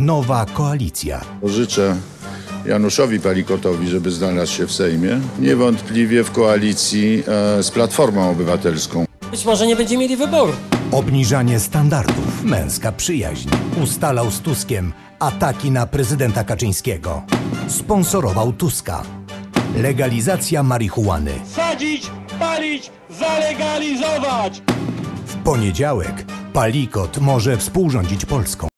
Nowa koalicja. Życzę Januszowi Palikotowi, żeby znalazł się w Sejmie. Niewątpliwie w koalicji e, z Platformą Obywatelską. Być może nie będzie mieli wyboru. Obniżanie standardów. Męska przyjaźń. Ustalał z Tuskiem ataki na prezydenta Kaczyńskiego. Sponsorował Tuska. Legalizacja marihuany. sadzić, palić, zalegalizować! W poniedziałek Palikot może współrządzić Polską.